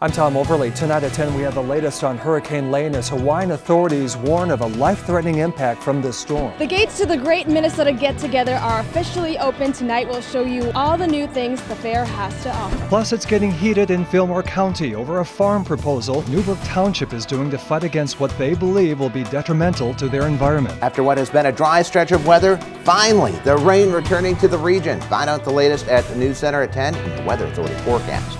I'm Tom Overlie. Tonight at 10, we have the latest on Hurricane Lane as Hawaiian authorities warn of a life threatening impact from this storm. The gates to the Great Minnesota Get Together are officially open tonight. We'll show you all the new things the fair has to offer. Plus, it's getting heated in Fillmore County over a farm proposal Newburg Township is doing to fight against what they believe will be detrimental to their environment. After what has been a dry stretch of weather, finally, the rain returning to the region. Find out the latest at the News Center at 10 and the Weather Authority forecast.